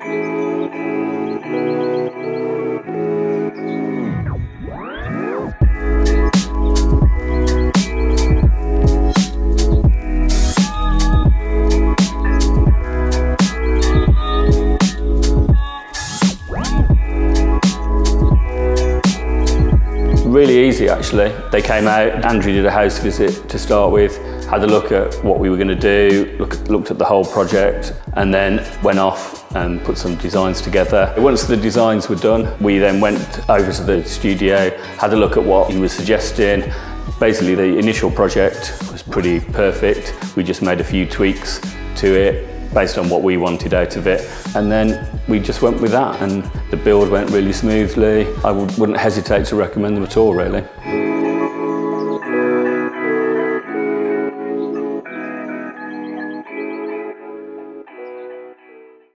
Thank you. Really easy actually. They came out, Andrew did a house visit to start with, had a look at what we were going to do, look, looked at the whole project and then went off and put some designs together. Once the designs were done, we then went over to the studio, had a look at what he was suggesting. Basically the initial project was pretty perfect. We just made a few tweaks to it based on what we wanted out of it. And then we just went with that and the build went really smoothly. I wouldn't hesitate to recommend them at all, really.